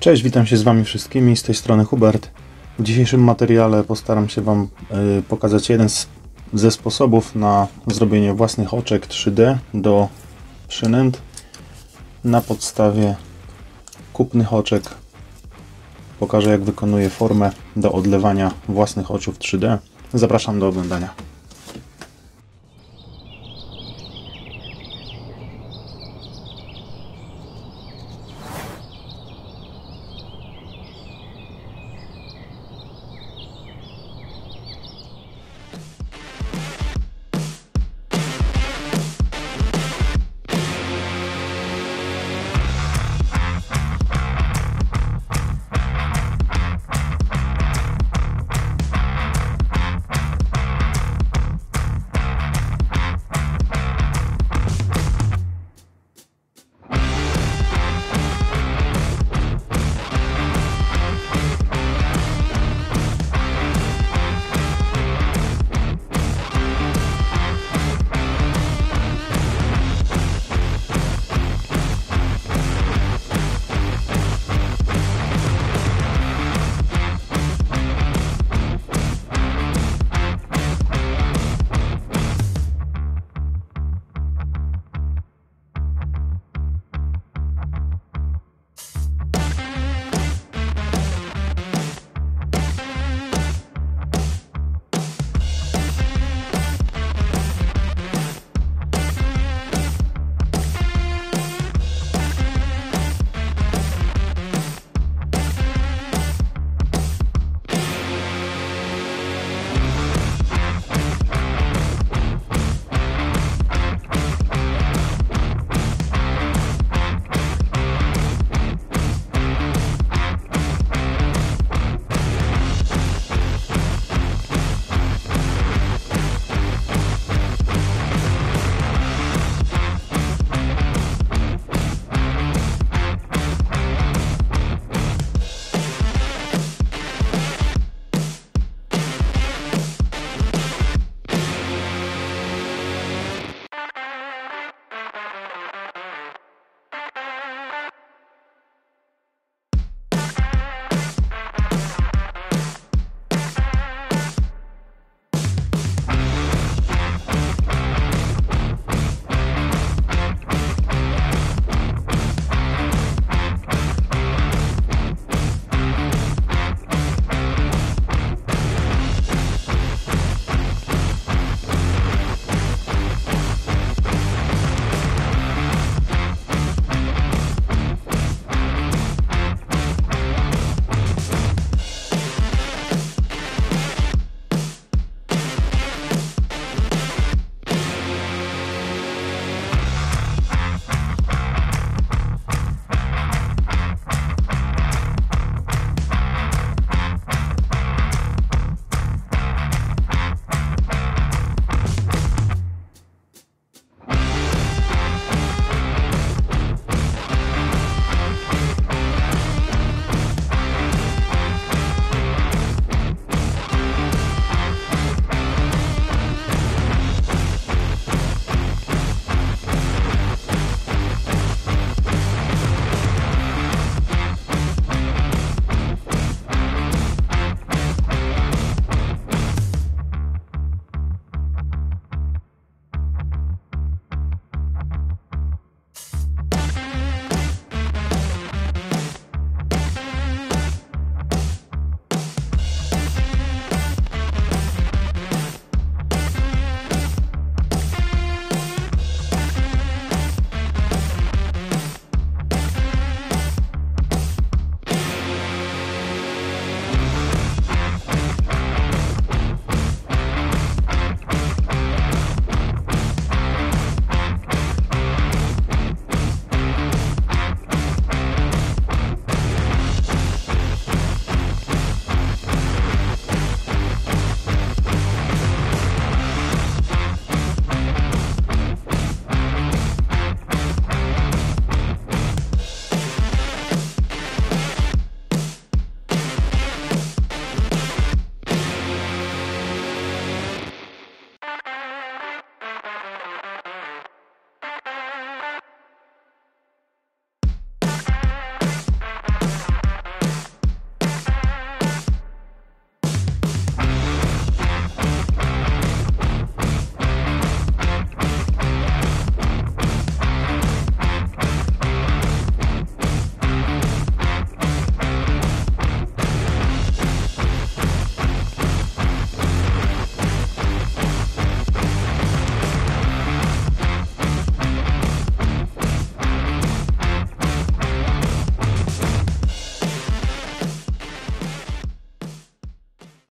Cześć, witam się z Wami wszystkimi, z tej strony Hubert. W dzisiejszym materiale postaram się Wam y, pokazać jeden z, ze sposobów na zrobienie własnych oczek 3D do przynęt na podstawie kupnych oczek. Pokażę jak wykonuję formę do odlewania własnych oczu w 3D. Zapraszam do oglądania.